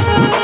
you